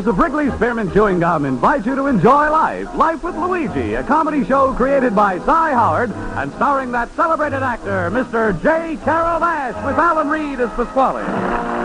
Makers of Wrigley's Spearmint Chewing Gum invite you to enjoy life. Life with Luigi, a comedy show created by Cy Howard and starring that celebrated actor, Mr. J. Carrol Naish, with Alan Reed as Pasquale.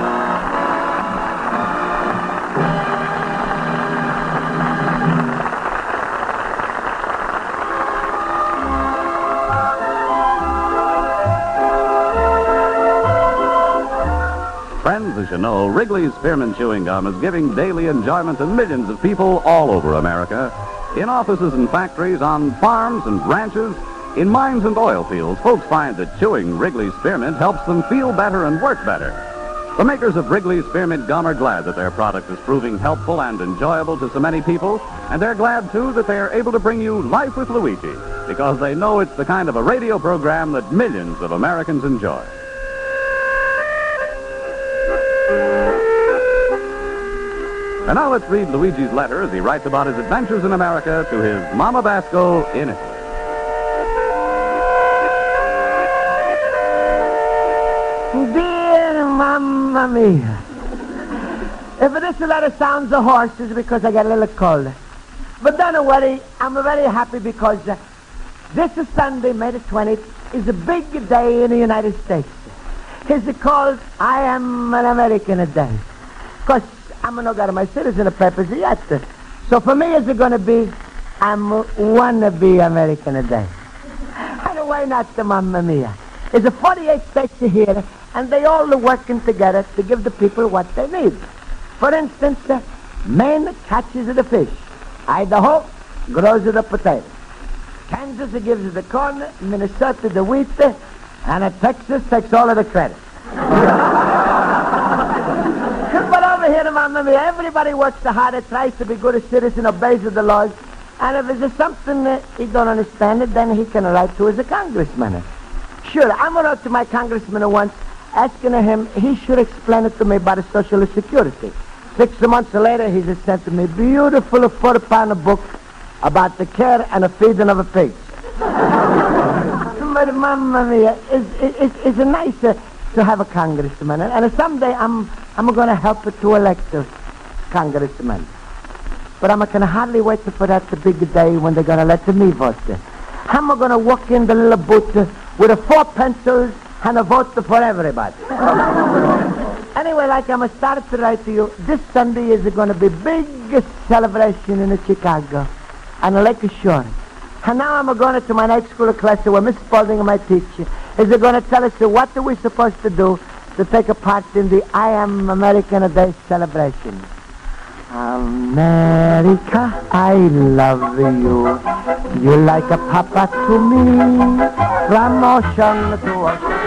You know, Wrigley's Spearmint Chewing Gum is giving daily enjoyment to millions of people all over America. In offices and factories, on farms and ranches, in mines and oil fields, folks find that chewing Wrigley's Spearmint helps them feel better and work better. The makers of Wrigley's Spearmint Gum are glad that their product is proving helpful and enjoyable to so many people, and they're glad, too, that they are able to bring you Life with Luigi, because they know it's the kind of a radio program that millions of Americans enjoy. And now let's read Luigi's letter as he writes about his adventures in America to his Mama Basco in Italy. Dear Mamma Mia. If this letter sounds a hoarse, it's because I get a little cold. But don't worry, I'm very happy because uh, this is Sunday, May the 20th, is a big day in the United States. It's called I Am an American Day. Because I'm got my citizen of yet. So for me, it's going to be I'm wanna be American Day. And why not the Mamma Mia? There's a 48 states here, and they all are working together to give the people what they need. For instance, Maine catches the fish. Idaho grows the potato. Kansas gives the corn, Minnesota the wheat, and Texas takes all of the credit. over here, Mamma Mia, everybody works hard, tries to be good a citizen, obeys the laws, and if there's something uh, he don't understand it, then he can write to his congressman. Sure, I wrote to my congressman once asking him he should explain it to me about the Social Security. Six months later, he just sent to me a beautiful four-pound book about the care and the feeding of a pig. but Mamma Mia, it's, it's, it's nice uh, to have a congressman, and, and someday I'm I'm going to help to elect a congressman. But I'm can hardly wait for that the big day when they're going to let me vote. I'm going to walk in the little booth with a four pencils and a vote for everybody. anyway, like I'm started to write to you, this Sunday is going to be biggest celebration in Chicago on Lake Shore. And now I'm going to my night school class where Miss Spaulding, my teacher, is going to tell us what are we supposed to do to take a part in the I Am American Day celebration. America, I love you. You're like a papa to me, from ocean to ocean.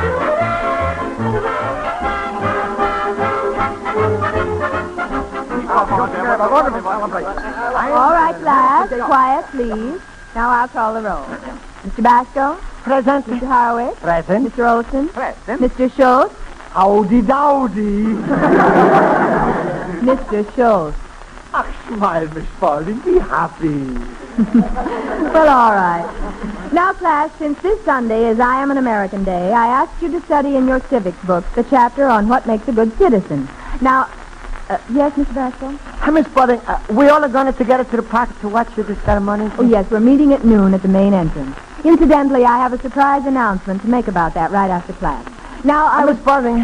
All right, class. Quiet, please. Now I'll call the roll. Mr. Basco? Present. Mr. Horowitz? Present. Mr. Olson? Present. Mr. Schultz? Howdy dowdy. Mr. Schultz. Ach, smile, Miss Spaulding. Be happy. Well, all right. Now, class, since this Sunday is I Am an American Day, I asked you to study in your civics book the chapter on what makes a good citizen. Now, uh, yes, Mr. Basco? Hey, Miss Spaulding, uh, we all are going to together to the park to watch the ceremony. Oh, yes, we're meeting at noon at the main entrance. Incidentally, I have a surprise announcement to make about that right after class. Now, I Hey, was... Miss Spaulding,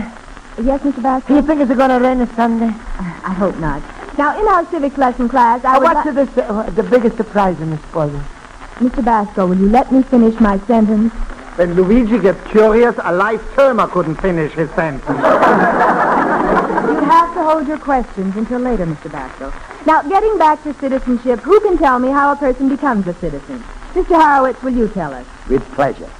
Yes, Mr. do Basco? you think it's going to rain this Sunday? I hope not. Now, in our civics lesson class, I Uh, would what's li- this, uh, the biggest surprise in Miss Spaulding? Mr. Basco, will you let me finish my sentence? When Luigi gets curious, a life termer couldn't finish his sentence. You have to hold your questions until later, Mr. Basco. Now, getting back to citizenship, who can tell me how a person becomes a citizen? Mr. Horowitz, will you tell us? With pleasure.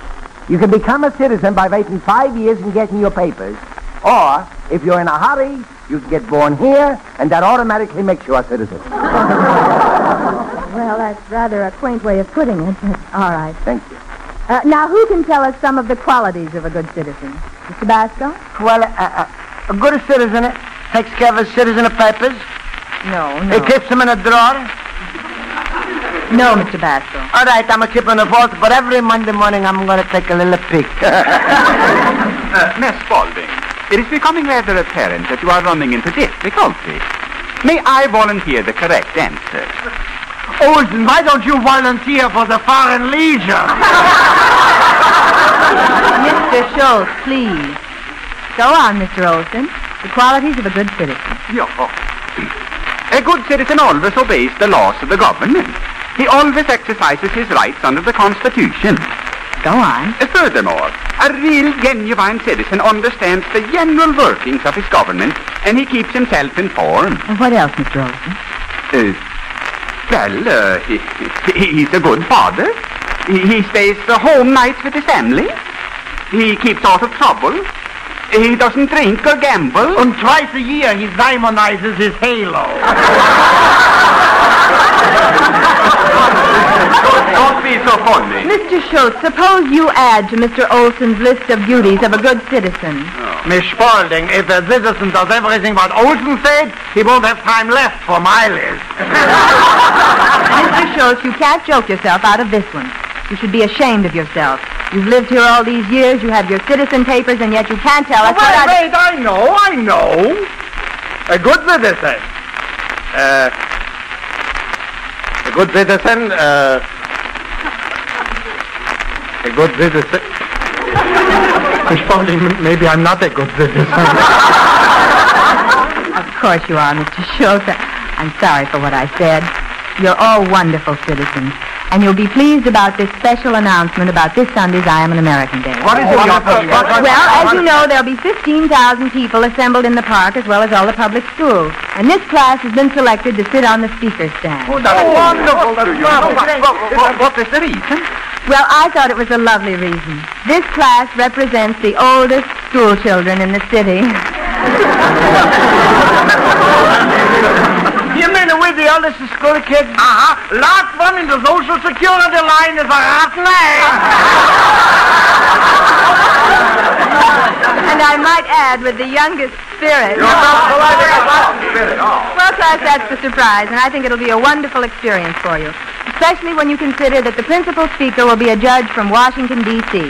You can become a citizen by waiting five years and getting your papers. Or, if you're in a hurry, you can get born here, and that automatically makes you a citizen. Well, that's rather a quaint way of putting it, all right. Thank you. Uh, now, who can tell us some of the qualities of a good citizen? Mr. Basco? Well, uh, uh, a good citizen takes care of his citizen papers. No, no. He keeps them in a drawer. No, Mr. Basco. All right, I'm going to keep them in the vault, but every Monday morning I'm going to take a little peek. Uh, Miss Spaulding, it is becoming rather apparent that you are running into difficulty. May I volunteer the correct answer? Olson, why don't you volunteer for the Foreign Legion? Mr. Schultz, please. Go on, Mr. Olson. The qualities of a good citizen. Yeah. A good citizen always obeys the laws of the government. He always exercises his rights under the Constitution. Go on. Furthermore, a real genuine citizen understands the general workings of his government and he keeps himself informed. And what else, Mr. Olson? Uh, well, uh, he, he- he's a good father. He, he stays the home nights with his family. He keeps out of trouble. He doesn't drink or gamble. And twice a year he diamondizes his halo. Don't be so funny. Mr. Schultz, suppose you add to Mr. Olson's list of duties of a good citizen. Oh. Miss Spaulding, if a citizen does everything what Olson said, he won't have time left for my list. Mr. Schultz, you can't joke yourself out of this one. You should be ashamed of yourself. You've lived here all these years, you have your citizen papers, and yet you can't tell us wait, what I... wait, I know, I know. A good citizen. Uh, a good citizen, uh, a good citizen. Miss Spaulding, m- maybe I'm not a good citizen. Of course you are, Mr. Schultz. I'm sorry for what I said. You're all wonderful citizens. And you'll be pleased about this special announcement about this Sunday's I Am an American Day. What is it? Well, as you know, there'll be 15,000 people assembled in the park as well as all the public schools. And this class has been selected to sit on the speaker's stand. Oh, that's oh, wonderful. That's marvelous. What, what is the reason? Well, I thought it was a lovely reason. This class represents the oldest school children in the city. You mean with the oldest school kids? Uh-huh. Last one in the social security line is a rotten egg. And I might add, with the youngest spirit. You're not polite about spirit. Well, class, that's the surprise, and I think it'll be a wonderful experience for you. Especially when you consider that the principal speaker will be a judge from Washington, D.C.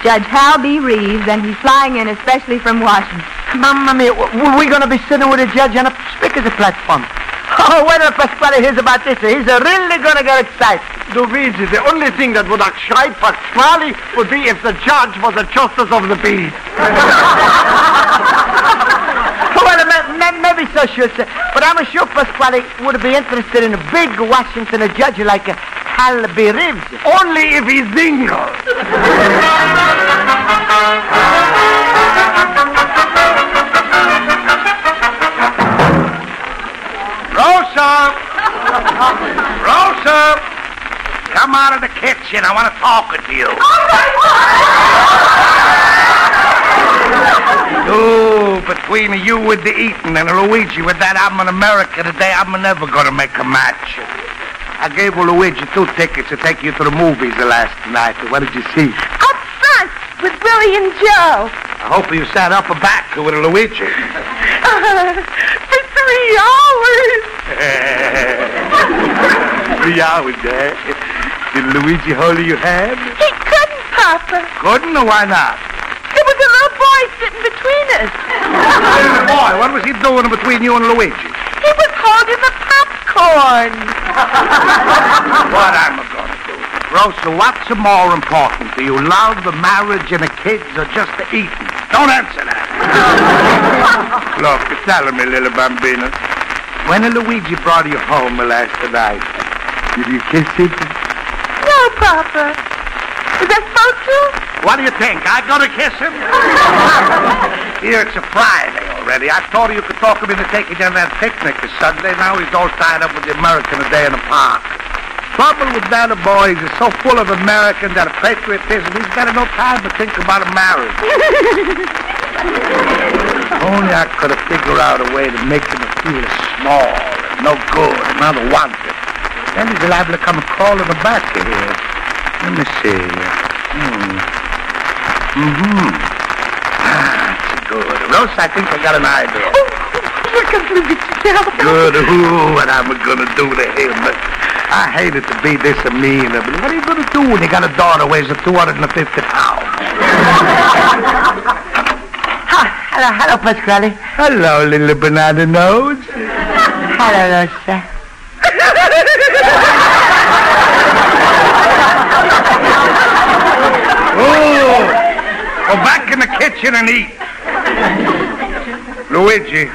Judge Hal B. Reeves, and he's flying in especially from Washington. Mamma mia, w- we gonna be sitting with a judge on a speaker's platform. Oh, when Pasquale hears about this, he's uh, really gonna get excited. Luigi, the only thing that would excite Pasquale would be if the judge was a justice of the peace. well, ma- ma- maybe so, sure, sir. But I'm sure Pasquale would be interested in a big Washington judge like uh, Hal B. Reeves. Only if he's single. Rosa! Come out of the kitchen. I want to talk with you. Oh, between you with the eating and Luigi with that I'm an American today, I'm never going to make a match. I gave Luigi two tickets to take you to the movies the last night. What did you see? Up front with Willie and Joe. I hope you sat up or back with Luigi. For three hours. Three hours, eh? Did Luigi hold your hand? He couldn't, Papa. Couldn't or why not? There was a little boy sitting between us. Little boy, what was he doing between you and Luigi? He was holding the popcorn. What am I going to do? Rosa, what's more important to you, love, the marriage, and the kids, or just the eating? Don't answer that. Look, tell me, little bambina. When Luigi brought you home last night, did you kiss him? No, Papa. Was I supposed to? What do you think? I gonna kiss him? Here, it's a Friday already. I thought you you could talk him into taking you on that picnic this Sunday. Now he's all tied up with the American today in the park. Trouble with that boy, he's so full of American that a patriotism, he's got no time to think about a marriage. Only I could have figured out a way to make him feel small, and no good, and unwanted. Then he's liable to come crawling back here. Let me see. Hmm. Mm-hmm. Ah, that's good. Rose, I think I got an idea. Comes Luigi now. Good. Ooh, what am I gonna do to him? I hate it to be this mean, but what are you gonna do when you got a daughter weighs 250 pounds? Hello, hello, Pasquale. Hello, little banana nose. Hello, Rosa. Oh, go back in the kitchen and eat. Luigi,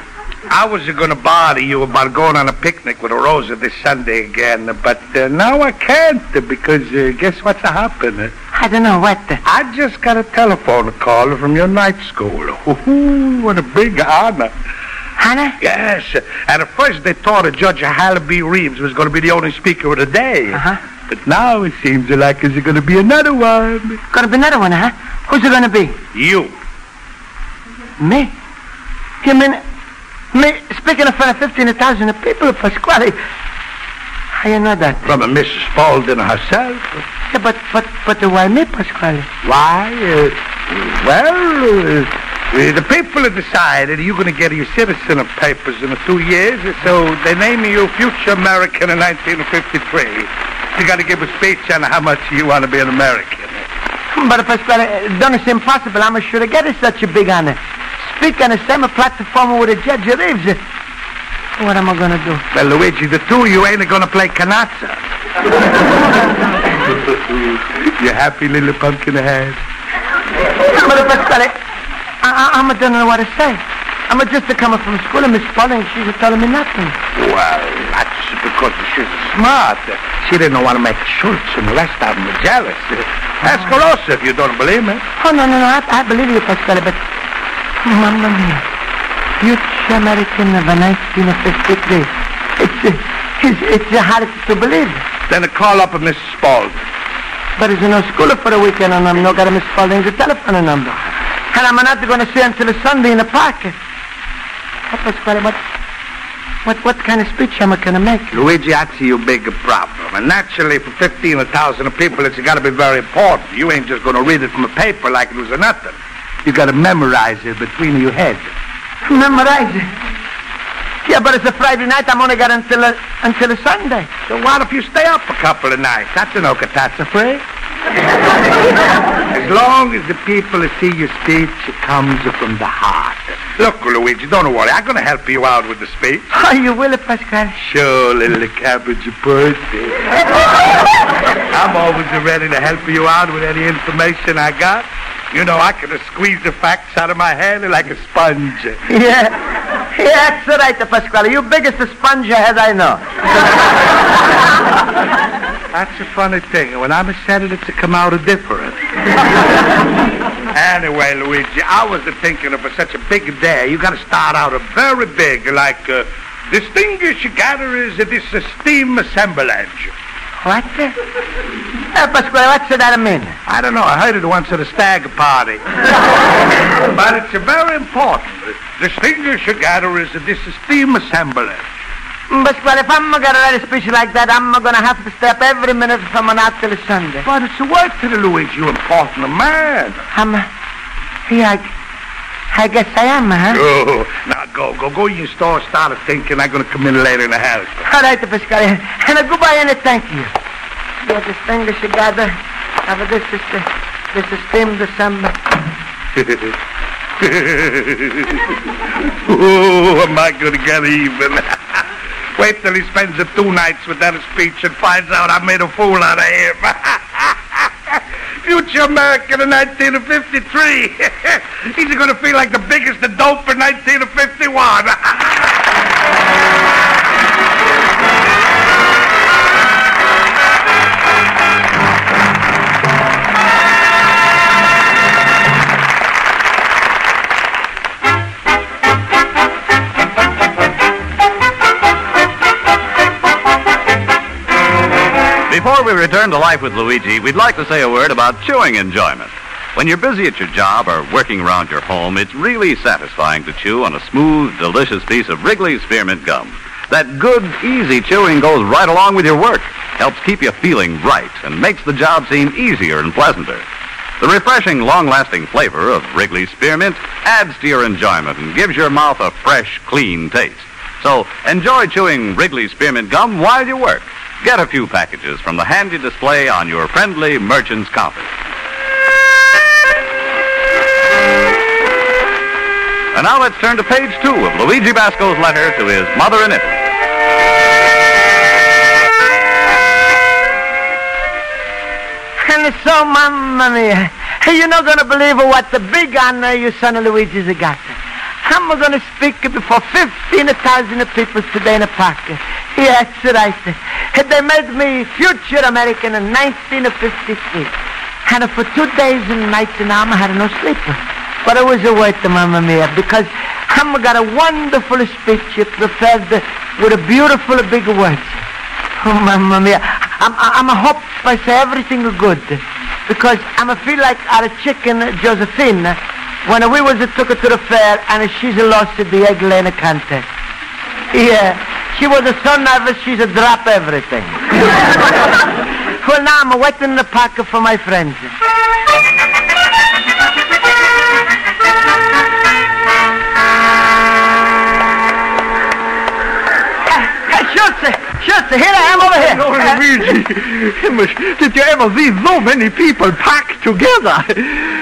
I was going to bother you about going on a picnic with Rosa this Sunday again, but uh, now I can't because uh, guess what's happened? I don't know what. The... I just got a telephone call from your night school. Ooh, what a big honor. Hannah? Yes, and at first they thought that Judge Hal B. Reeves was going to be the only speaker of the day. Uh-huh. But now it seems like there's going to be another one. Gonna be another one, huh? Who's it gonna be? You. Me? You mean me speaking in front of fifteen thousand people, Pasquale? How you know that? From a Mrs. Spaulding herself. Yeah, but but but why me, Pasquale? Why? Uh, well, uh, the people have decided you're going to get your citizen of papers in two years, so they name you Future American in 1953. You got to give a speech on how much you want to be an American. But Pasquale, it don't seem possible. I'm sure to get such a big honor. Speak on the same platform with a Judge Reeves. What am I gonna do? Well, Luigi, the two of you ain't going to play canazza. you happy, little pumpkin head? But Pasquale, eh, I, I, I'm don't know what to say. I'm just coming from school and Miss Spaulding, she's telling me nothing. Well, that's because she's smart. She didn't want to make Schultz and the rest of them jealous. Ask Rosa if you don't believe me. Oh, no, no, no, I, I believe you, Pasquale, but... Mamma mia. Future American of 1953. It's, it's, it's hard to believe. Then call up a Miss Spaulding. But it's no school for a weekend, and I'm not got a Miss Spaulding's telephone number. And I'm not going to see until Sunday in the park. What, Pasquale, what, what, what kind of speech am I going to make? Luigi, I see you big problem. And naturally, for 15,000 people, it's got to be very important. You ain't just going to read it from a paper like it was a nothing. You got to memorize it between your heads. Memorize it. Yeah, but it's a Friday night. I'm only got until a, until a Sunday. So what if you stay up a couple of nights? That's an okatata free. as long as the people see your speech, it comes from the heart. Look, Luigi, don't worry. I'm going to help you out with the speech. Oh, you will, Pasquale? Sure, little cabbage pussy. I'm always ready to help you out with any information I got. You know, I could have squeezed the facts out of my head like a sponge. Yeah. Yeah, that's right, Pasquale. You're biggest sponge head I know. That's a funny thing. When I'm a senator, to come out a different. anyway, Luigi, I was thinking of such a big day, you got to start out a very big, like uh, distinguished gatherers of this esteemed assemblage. What? Uh, Pasquale, what's that mean? I don't know. I heard it once at a stag party. but it's very important. Distinguished gatherers of this esteemed assemblage. Pasquale, if I'm going to write a speech like that, I'm going to have to stay up every minute from now till Sunday. But it's a work to the Luigi, you important man. I'm, yeah, I, I guess I am, huh? Oh, now go, go, go in your store, start a thinking I'm going to come in later in the house. All right, Pasquale. And a goodbye and a thank you. Your distinguished gather of this is the, this esteemed December. oh, am I going to get even? Wait till he spends the two nights with that speech and finds out I made a fool out of him. Future American in 1953. He's going to feel like the biggest dope in 1951. Before we return to life with Luigi, we'd like to say a word about chewing enjoyment. When you're busy at your job or working around your home, it's really satisfying to chew on a smooth, delicious piece of Wrigley's Spearmint Gum. That good, easy chewing goes right along with your work, helps keep you feeling right, and makes the job seem easier and pleasanter. The refreshing, long-lasting flavor of Wrigley's Spearmint adds to your enjoyment and gives your mouth a fresh, clean taste. So enjoy chewing Wrigley's Spearmint Gum while you work. Get a few packages from the handy display on your friendly merchant's counter. And now let's turn to page two of Luigi Basco's letter to his mother in Italy. And so, mamma mia, you're not going to believe what the big honor your son Luigi's got. I'm going to speak before 15,000 people today in the park. Yes, right. They made me future American in 1953. And for two days and nights now, I had no sleep. But it was it, mamma mia, because I'm got a wonderful speech prepared with a beautiful big words. Oh, mamma mia. I'm, I'm a hope I say everything good. Because I'm a feel like our chicken Josephine when we was took her to the fair and she's a lost at the egg laying contest. Yeah. She was a so nervous she's a drop everything. well, now I'm waiting in the park for my friends. Schultze, here I am over here. Oh, Luigi, Himmlish, did you ever see so many people packed together?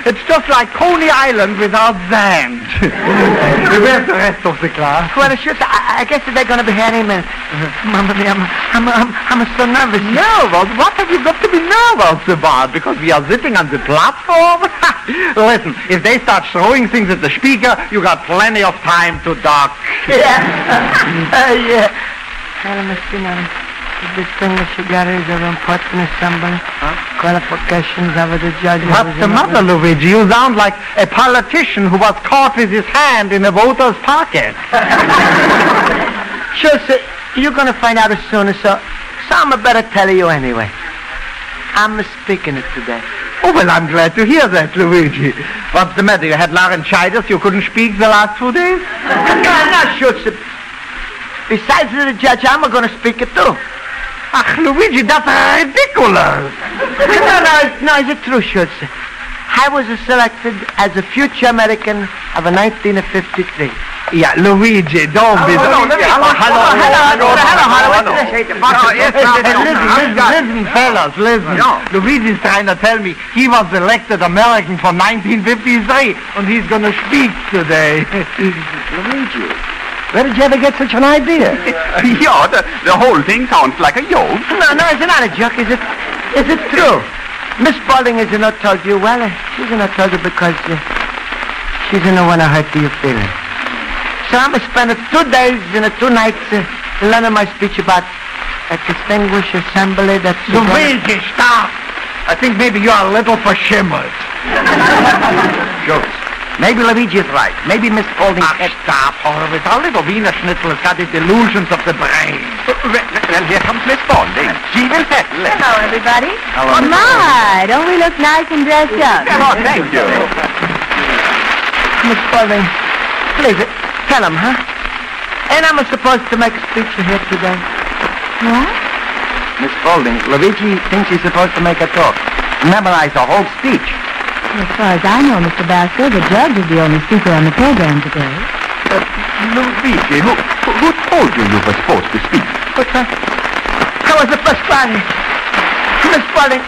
It's just like Coney Island without sand. Where's the rest of the class? Well, Schultze, I, I guess they're going to be here any minute. Mamma mia, I'm, I'm, I'm, I'm so nervous. Nervous? What have you got to be nervous about? Because we are sitting on the platform? Listen, if they start throwing things at the speaker, you got plenty of time to duck. Yeah. uh, yeah. Well, Mr. Nunn, the distinguished got is of important assembly. Qualifications of the judge. What's the matter, Luigi? You sound like a politician who was caught with his hand in a voter's pocket. Sure, sir. Uh, you're going to find out as soon as so. So I'm better tell you anyway. I'm speaking it today. Oh, well, I'm glad to hear that, Luigi. What's the matter? You had laryngitis? You couldn't speak the last two days? no, no, sure, sir. Besides the judge, I'm going to speak it too. Ach, Luigi, that's ridiculous. no, no, no, it's the truth, sure, sir. I was selected as a future American of 1953. Yeah, Luigi, don't be... Oh, no, let me- hello, hello, hello, hello, hello, hello. hello. Listen, listen, fellas, listen. Luigi's trying to tell me he was elected American for 1953, and he's going to speak today. Luigi, where did you ever get such an idea? yeah, the, the whole thing sounds like a joke. No, no, it's not a joke, is it? Is it true? Miss Spaulding is not told you. Well, uh, she's not told you because uh, she's not want to hurt your feelings. So I'm going to spend two days and two nights uh, learning my speech about a distinguished assembly that's... Luigi, stop! I think maybe you're a little for shimmers. Jokes. Maybe Luigi is right. Maybe Miss Spaulding... Ah, stop, Horowitz. Our little Wiener Schnitzel has got the delusions of the brain. Well, well, here comes Miss Spaulding. She will settle it. Hello, everybody. Hello. Oh, my, don't we look nice and dressed up? Oh, thank you. Miss Spaulding, please, uh, tell him, huh? And I'm supposed to make a speech here today? What? Miss Spaulding, Luigi thinks he's supposed to make a talk. Memorize the whole speech. As far as I know, Mr. Basco, the judge is the only speaker on the program today. Uh, Luigi, who, who, who told you you were supposed to speak? What's that? I was the first party. Miss Spaulding,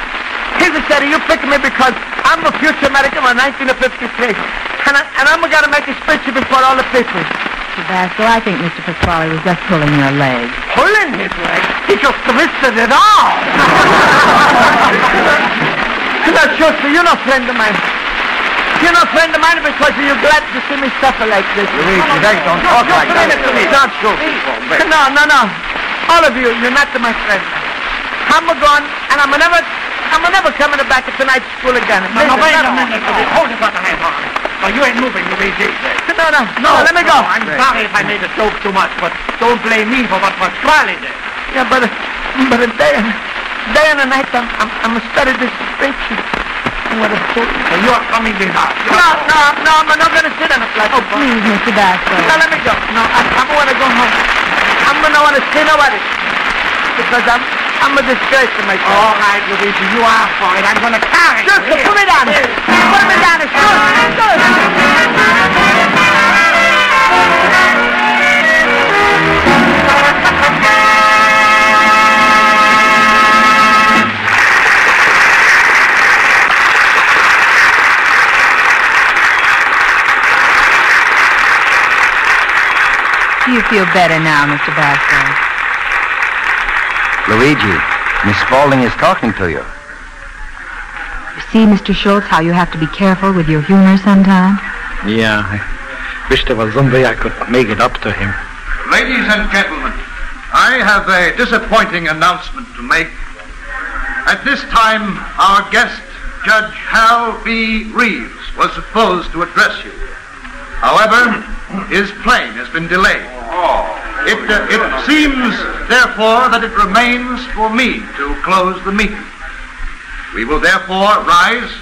here's a city. You picked me because I'm a future American of 1953. And, I, and I'm going to make a speech before all the people. Mr. Basco, I think Mr. Pasquale was just pulling your leg. Pulling his leg. He just twisted it off. Now, Schuster, you're not a friend of mine. You're not a friend of mine because you're glad to see me suffer like this. Luigi, they don't talk Just like a that. please. Not Schuster. No, no, no. All of you, you're not my friend. I'm gone, and I'm never, I'm never coming back to tonight's school again. No, no, wait a minute. Hold it by the hand, Horowitz. No, you ain't moving, Luigi. No, no, no, let me go. I'm sorry if I made a joke too much, but don't blame me for what Pasquale did. Yeah, but, but a day, and a night, I'm, I'm, I'm studying this speech. What a fool. So you're coming with us. No, no, no, I'm not going to sit on a platform. Oh, please, Mr. Basco. No, let me go. No, I, I want to go home. I'm going to want to see nobody. Because I'm, I'm a disgrace to myself. All right, Luigi, you for it. I'm going to carry Just you. put me down. Here. Put me down. It's good. It's good. You feel better now, Mr. Basco? Luigi, Miss Spaulding is talking to you. You see, Mr. Schultz, how you have to be careful with your humor sometimes? Yeah, I wish there was some way I could make it up to him. Ladies and gentlemen, I have a disappointing announcement to make. At this time, our guest, Judge Hal B. Reeves, was supposed to address you. However, his plane has been delayed. It, uh, it seems, therefore, that it remains for me to close the meeting. We will therefore rise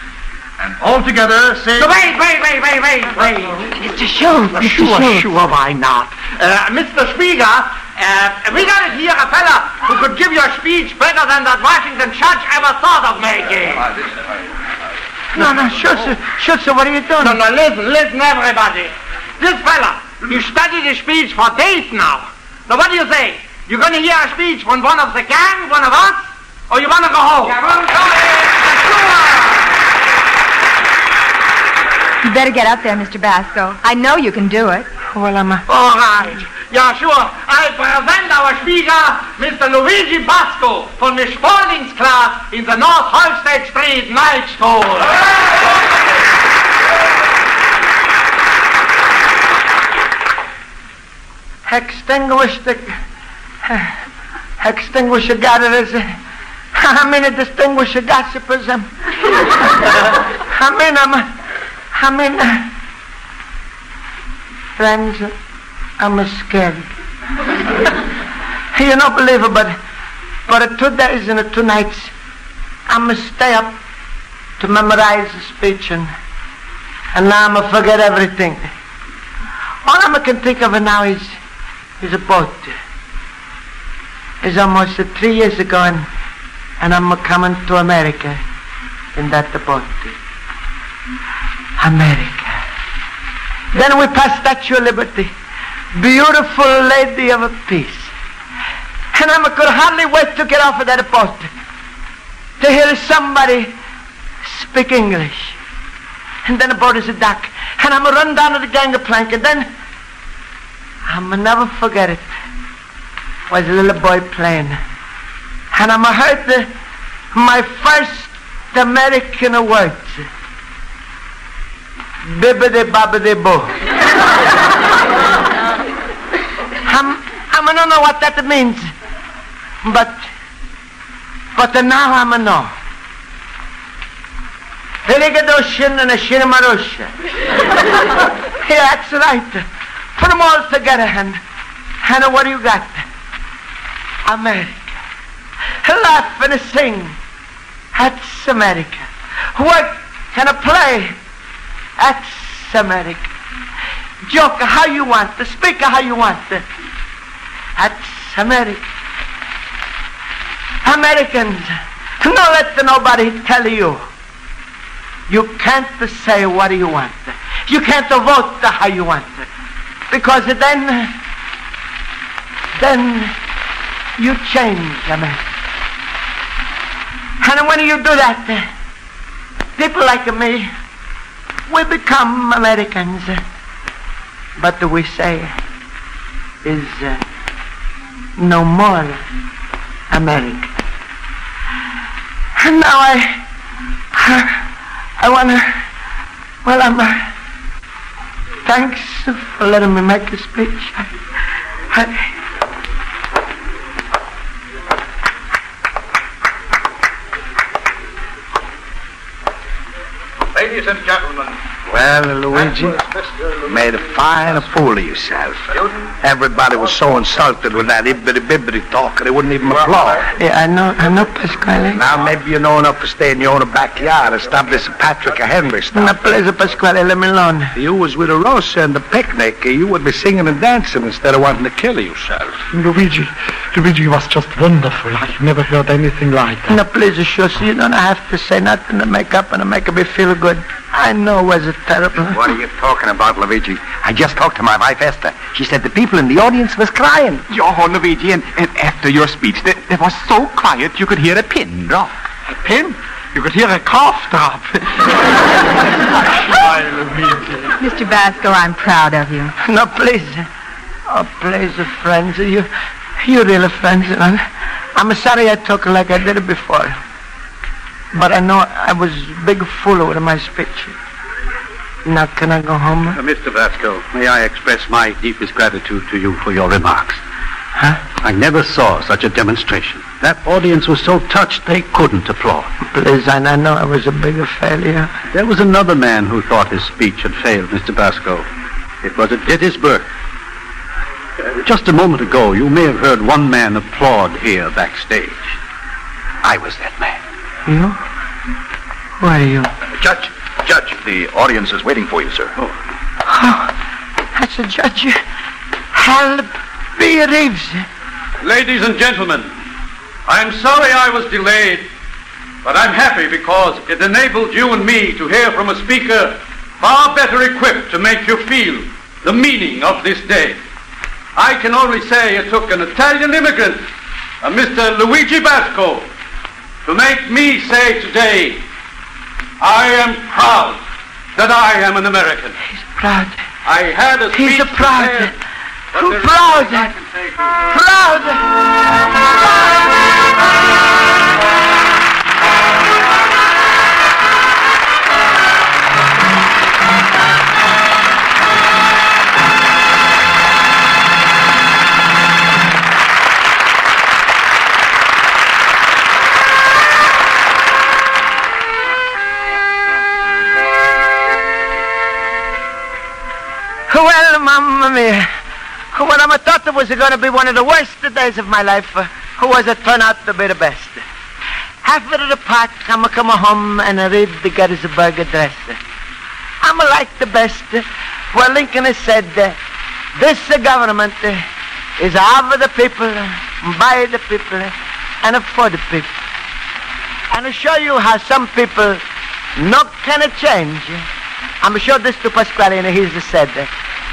and all together say... Wait, wait, wait, wait, wait, wait. Mr. Schultz, Mr. Sure, Schultz. sure, why not? Uh, Mr. Speaker, uh, we got it here a fella who could give your speech better than that Washington judge ever thought of making. No, no, Schultz, Schultz, what are you doing? No, no, listen, listen, everybody. This fella, you studied his speech for days now. Now, what do you say? You're gonna hear a speech from one of the gang, one of us, or you wanna go home? You better get up there, Mr. Basco. I know you can do it. Well, I'm a... All right. Yeah, sure. I present our speaker, Mr. Luigi Basco, from Miss Spaulding's class in the North Halstead Street Night School. Extinguish the... Extinguish the gatherers. I mean, a distinguish the gossipers. um, I mean, I'm... I mean... Friends, I'm scared. You're not believe it, but... But two days and two nights, I'm stay up to memorize the speech, and, and now I'm to forget everything. All I can think of now is, is a boat. It's almost three years ago, and, and I'm coming to America in that boat. America. Then we pass Statue of Liberty. Beautiful lady of peace. And I could hardly wait to get off of that boat to hear somebody speak English. And then the boat is a dock. And I'm run down to the gangplank. And then I'm never forget it. Was a little boy playing. And I'm heard the, my first American words. Bibbidi bobbidi boo. I'm, I'm don't know what that means. But, but now I'm a know. That's right. Put them all together, and, and what do you got? America. Laugh and sing. That's America. Work and a play. That's America. Joke how you want. Speak how you want. That's America. Americans, don't let nobody tell you. You can't say what you want. You can't vote how you want. Because then, then you change America. And when you do that, people like me, we become Americans. But we say is uh, no more America. And now I, I want to, well, I'm, uh, thanks for letting me make a speech. I, I, Ladies and gentlemen, Well, Luigi, that was Mr. you made a fine fool of yourself. Everybody was so insulted with that ibbity-bibbity talk, they wouldn't even applaud. yeah, I know, I know, Pasquale. Now, maybe you know enough to stay in your own backyard and stop this Patrick or Henry stuff. No please, Pasquale, let me alone. If You was with a Rosa and the picnic. You would be singing and dancing instead of wanting to kill yourself. Luigi, Luigi was just wonderful. I've never heard anything like that. No, please, sure, you don't have to say nothing to make up and to make me feel good. I know it was terrible. What are you talking about, Luigi? I just talked to my wife, Esther. She said the people in the audience was crying. Oh, Luigi, and, and after your speech, there, there was so quiet you could hear a pin drop. A pin? You could hear a cough drop. Mr. Basco, I'm proud of you. No, please. Oh, please, friends. You, you really friends. And I'm sorry I talk like I did it before. But I know I was big fool with my speech. Now can I go home? Uh, Mr. Basco, may I express my deepest gratitude to you for your remarks. Huh? I never saw such a demonstration. That audience was so touched they couldn't applaud. Please, I know I was a bigger failure. There was another man who thought his speech had failed, Mr. Basco. It was at Gettysburg. Uh, just a moment ago, you may have heard one man applaud here backstage. I was that man. You? Who are you? Judge, Judge, the audience is waiting for you, sir. Oh, oh that's a judge. Hal B. Reeves. Ladies and gentlemen, I'm sorry I was delayed, but I'm happy because it enabled you and me to hear from a speaker far better equipped to make you feel the meaning of this day. I can only say it took an Italian immigrant, a Mr. Luigi Basco, to make me say today, I am proud that I am an American. He's proud. I had a He's a proud. prepared, but Who there is proud? nothing I can say to you. Proud. Mamma Mia. Well, I thought it was going to be one of the worst days of my life. Uh, who was it turned out to be the best? After the park, I'm to come home and I read the Gettysburg Address. I'm like the best. Well, Lincoln has said, this government is of the people, by the people, and for the people. And to show you how some people not can change, I'm sure this to Pasquale, and he's said,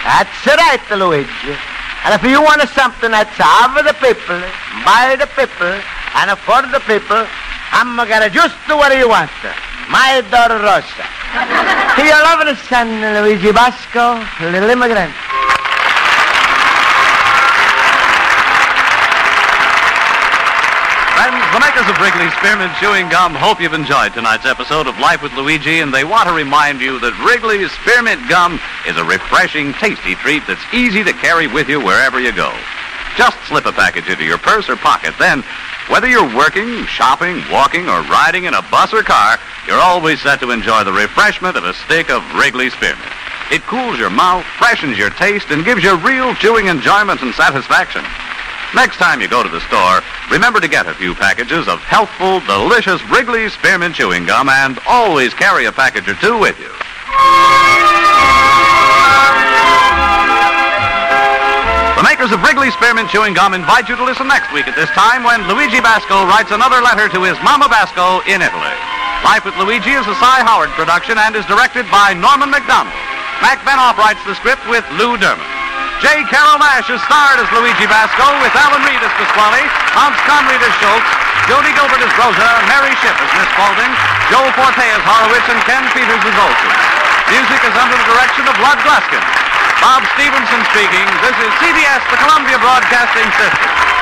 that's right, Luigi. And if you want something that's of the people, by the people, and for the people, I'm gonna just do what you want. My daughter Rosa. to your lovely son, Luigi Basco, little immigrant. Makers of Wrigley's Spearmint Chewing Gum hope you've enjoyed tonight's episode of Life with Luigi, and they want to remind you that Wrigley's Spearmint Gum is a refreshing, tasty treat that's easy to carry with you wherever you go. Just slip a package into your purse or pocket. Then, whether you're working, shopping, walking, or riding in a bus or car, you're always set to enjoy the refreshment of a stick of Wrigley's Spearmint. It cools your mouth, freshens your taste, and gives you real chewing enjoyment and satisfaction. Next time you go to the store, remember to get a few packages of healthful, delicious Wrigley's Spearmint Chewing Gum and always carry a package or two with you. The makers of Wrigley's Spearmint Chewing Gum invite you to listen next week at this time when Luigi Basco writes another letter to his Mama Basco in Italy. Life with Luigi is a Cy Howard production and is directed by Norman McDonald. Mac Benoff writes the script with Lou Derman. J. Carrol Naish is starred as Luigi Basco with Alan Reed as Pasquale, Hans Conried as Schultz, Jody Gilbert as Rosa, Mary Shipp as Miss Spaulding, Joe Forte as Horowitz, and Ken Peters as Olson. Music is under the direction of Lud Gluskin. Bob Stevenson speaking. This is CBS, the Columbia Broadcasting System.